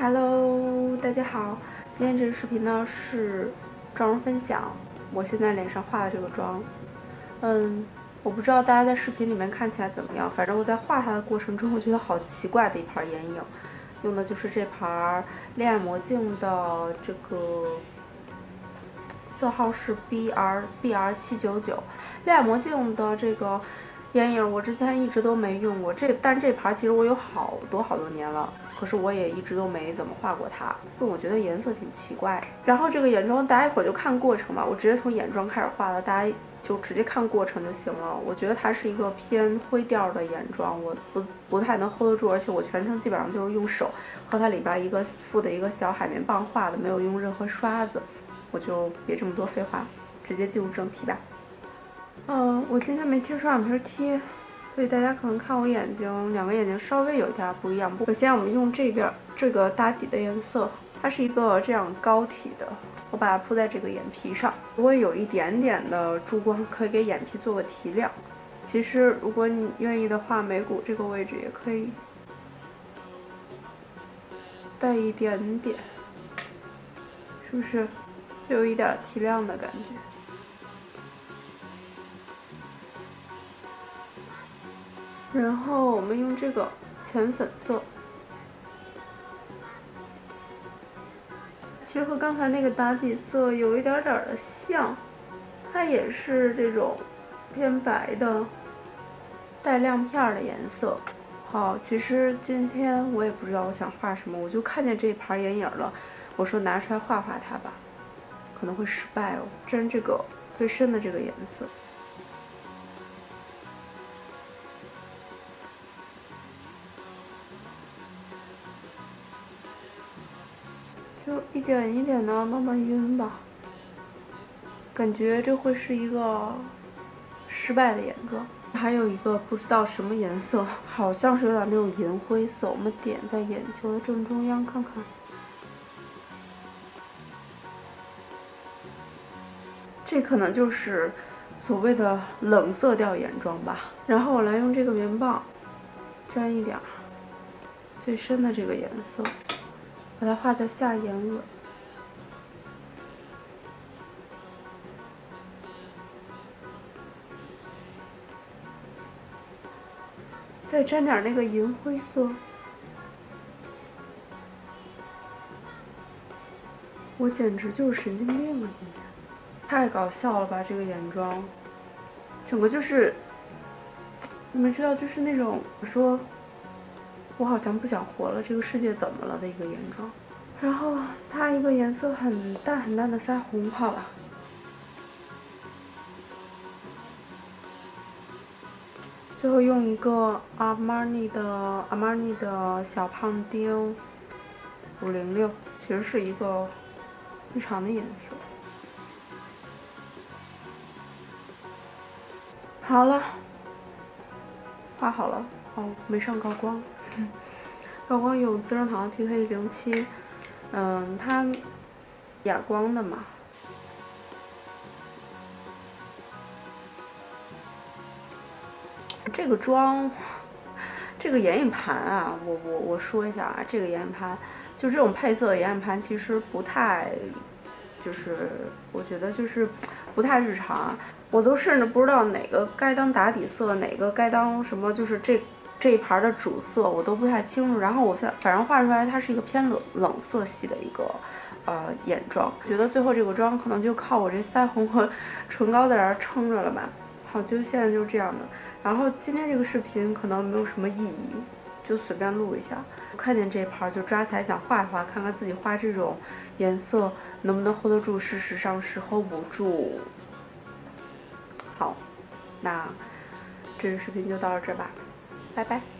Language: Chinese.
Hello，大家好，今天这个视频呢是妆容分享。我现在脸上画的这个妆，嗯，我不知道大家在视频里面看起来怎么样，反正我在画它的过程中，我觉得好奇怪的一盘眼影，用的就是这盘恋爱魔镜的这个色号是 B R B R 七九九，恋爱魔镜的这个。眼影我之前一直都没用过，这但这盘其实我有好多好多年了，可是我也一直都没怎么画过它，因为我觉得颜色挺奇怪。然后这个眼妆大家一会儿就看过程吧，我直接从眼妆开始画了，大家就直接看过程就行了。我觉得它是一个偏灰调的眼妆，我不不太能 hold 得住，而且我全程基本上就是用手和它里边一个附的一个小海绵棒画的，没有用任何刷子。我就别这么多废话，直接进入正题吧。嗯，我今天没贴双眼皮贴，所以大家可能看我眼睛，两个眼睛稍微有一点不一样。首先我们用这边这个打底的颜色，它是一个这样膏体的，我把它铺在这个眼皮上。如果有一点点的珠光，可以给眼皮做个提亮。其实如果你愿意的话，眉骨这个位置也可以带一点点，是不是？就有一点提亮的感觉。然后我们用这个浅粉色，其实和刚才那个打底色有一点点的像，它也是这种偏白的带亮片的颜色。好，其实今天我也不知道我想画什么，我就看见这一盘眼影了，我说拿出来画画它吧，可能会失败哦，沾这个最深的这个颜色。就一点一点的慢慢晕吧，感觉这会是一个失败的眼妆。还有一个不知道什么颜色，好像是有点那种银灰色。我们点在眼球的正中央看看，这可能就是所谓的冷色调眼妆吧。然后我来用这个棉棒沾一点最深的这个颜色。把它画在下眼尾，再沾点那个银灰色。我简直就是神经病啊！今天太搞笑了吧？这个眼妆，整个就是，你们知道，就是那种说。我好像不想活了，这个世界怎么了的一个眼妆，然后擦一个颜色很淡很淡的腮红，好了，最后用一个阿玛尼的阿玛尼的小胖丁五零六，其实是一个日常的颜色。好了，画好了，哦，没上高光。高光用资生堂的 PK 零七，嗯，它哑光的嘛。这个妆，这个眼影盘啊，我我我说一下啊，这个眼影盘，就这种配色的眼影盘其实不太，就是我觉得就是不太日常，我都甚至不知道哪个该当打底色，哪个该当什么，就是这。这一盘的主色我都不太清楚，然后我反反正画出来它是一个偏冷冷色系的一个呃眼妆，觉得最后这个妆可能就靠我这腮红和唇膏在这撑着了吧。好，就现在就是这样的。然后今天这个视频可能没有什么意义，就随便录一下。看见这盘就抓起来想画一画，看看自己画这种颜色能不能 hold 得住。事实上是 hold 不住。好，那这个视频就到这吧。拜拜。